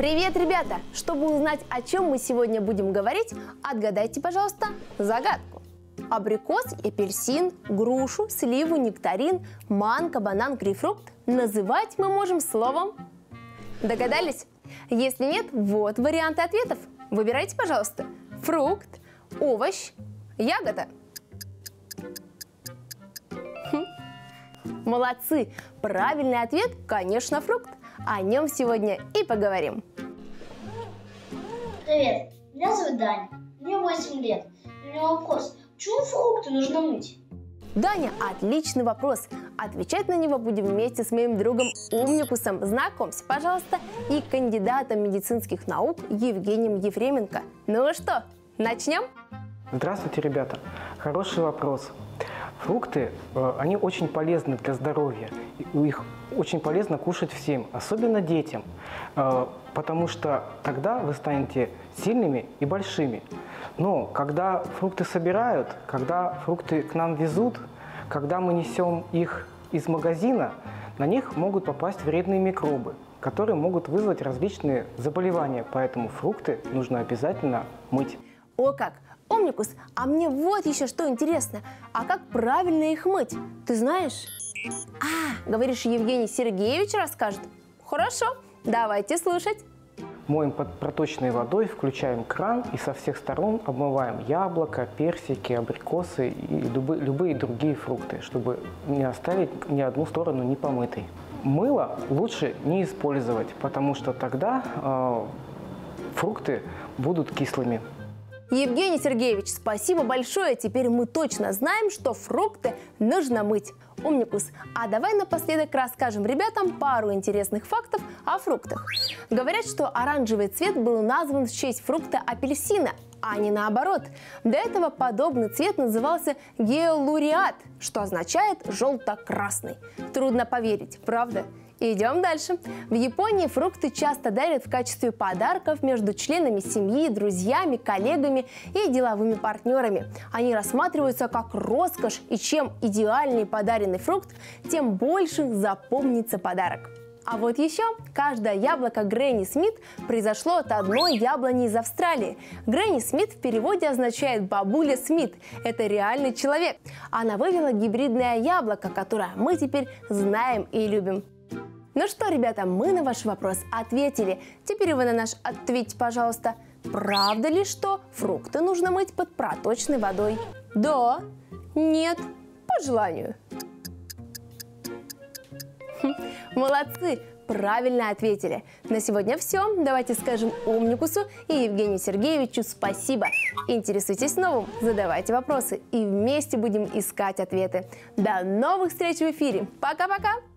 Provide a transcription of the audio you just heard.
Привет, ребята! Чтобы узнать, о чем мы сегодня будем говорить, отгадайте, пожалуйста, загадку. Абрикос, апельсин, грушу, сливу, нектарин, манго, банан, грейпфрукт называть мы можем словом... Догадались? Если нет, вот варианты ответов. Выбирайте, пожалуйста. Фрукт, овощ, ягода. Хм. Молодцы! Правильный ответ, конечно, фрукт. О нем сегодня и поговорим. Привет, меня зовут Даня, мне 8 лет. У меня вопрос, почему фрукты нужно мыть? Даня, отличный вопрос. Отвечать на него будем вместе с моим другом Умникусом. Знакомься, пожалуйста, и кандидатом медицинских наук Евгением Ефременко. Ну что, начнем? Здравствуйте, ребята. Хороший вопрос. Фрукты, э, они очень полезны для здоровья. Их очень полезно кушать всем, особенно детям, э, потому что тогда вы станете сильными и большими. Но когда фрукты собирают, когда фрукты к нам везут, когда мы несем их из магазина, на них могут попасть вредные микробы, которые могут вызвать различные заболевания. Поэтому фрукты нужно обязательно мыть. О как! Омникус, а мне вот еще что интересно. А как правильно их мыть? Ты знаешь? А, говоришь, Евгений Сергеевич расскажет? Хорошо, давайте слушать. Моем под проточной водой, включаем кран и со всех сторон обмываем яблоко, персики, абрикосы и любые, любые другие фрукты, чтобы не оставить ни одну сторону не помытой. Мыло лучше не использовать, потому что тогда э, фрукты будут кислыми. Евгений Сергеевич, спасибо большое. Теперь мы точно знаем, что фрукты нужно мыть. Умникус, а давай напоследок расскажем ребятам пару интересных фактов о фруктах. Говорят, что оранжевый цвет был назван в честь фрукта апельсина, а не наоборот. До этого подобный цвет назывался геолуриат, что означает желто-красный. Трудно поверить, правда? Идем дальше. В Японии фрукты часто дарят в качестве подарков между членами семьи, друзьями, коллегами и деловыми партнерами. Они рассматриваются как роскошь, и чем идеальнее подаренный фрукт, тем больше запомнится подарок. А вот еще каждое яблоко Грэнни Смит произошло от одной яблони из Австралии. Грэнни Смит в переводе означает «бабуля Смит». Это реальный человек. Она вывела гибридное яблоко, которое мы теперь знаем и любим. Ну что, ребята, мы на ваш вопрос ответили. Теперь вы на наш ответьте, пожалуйста. Правда ли, что фрукты нужно мыть под проточной водой? Да, нет, по желанию. Хм, молодцы, правильно ответили. На сегодня все. Давайте скажем умникусу и Евгению Сергеевичу спасибо. Интересуйтесь новым, задавайте вопросы и вместе будем искать ответы. До новых встреч в эфире. Пока-пока!